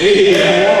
Okay. Yeah.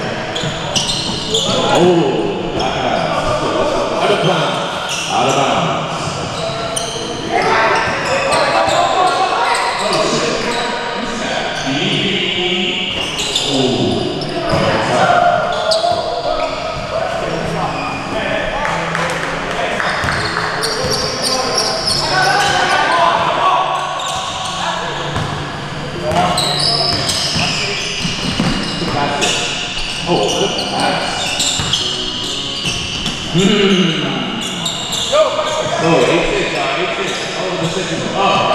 오, 나가, 아르바, 아르바. 음. 어, 엑스, 자, 엑스. 어, 못 찾겠어. 아.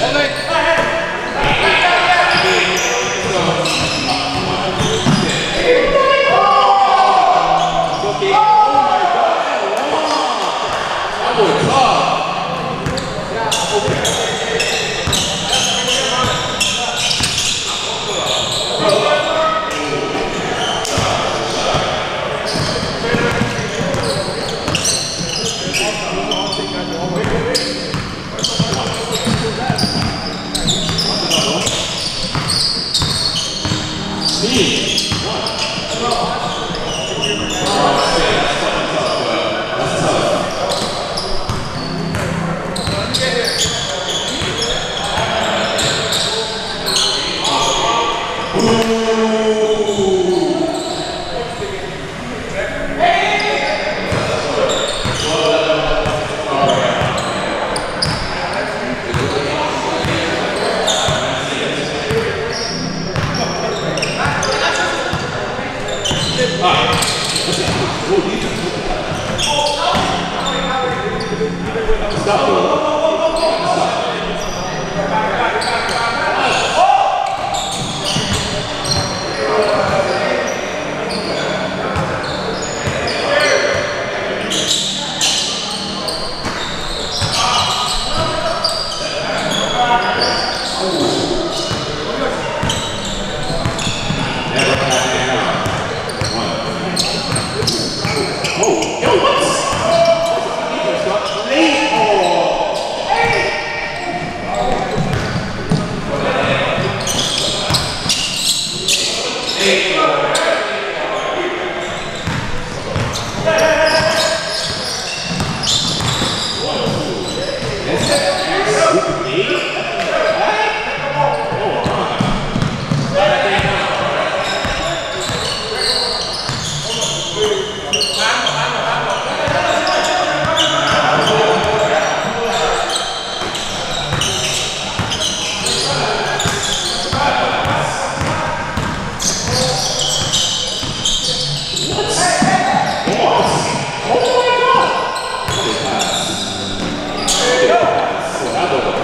오늘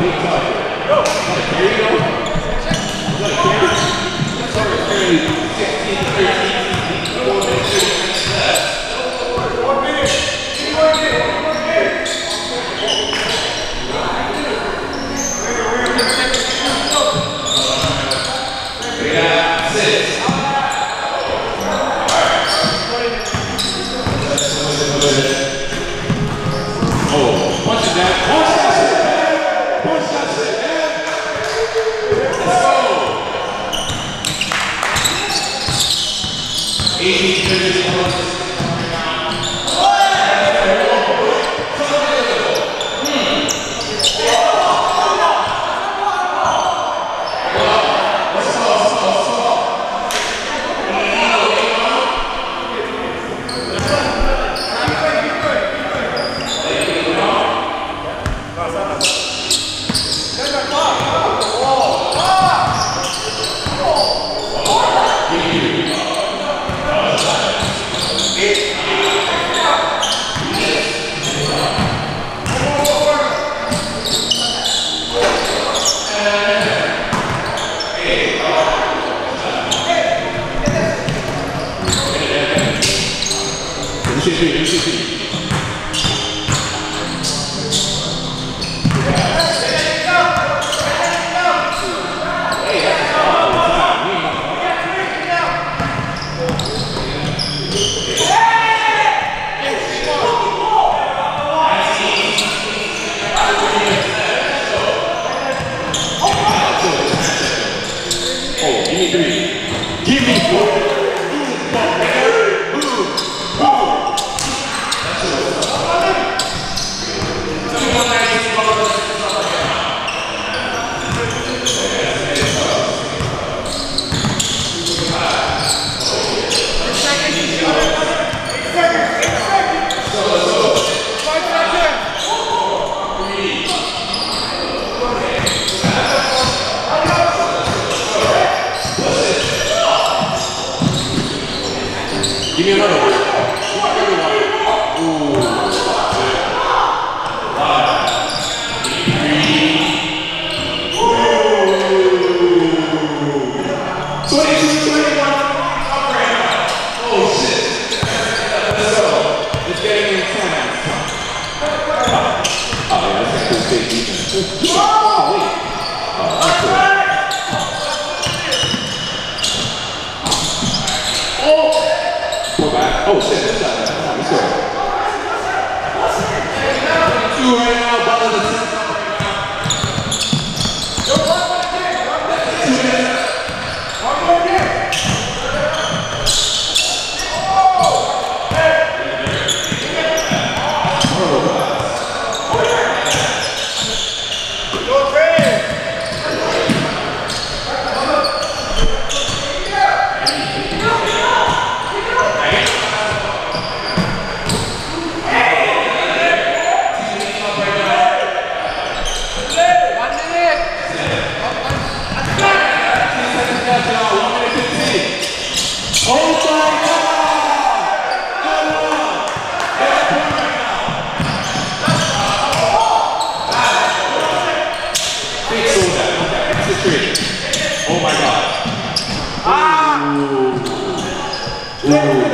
Give TV. giro Oh, shit. That's not, that's not, that's. Two right now, bottom of the 10th. Não.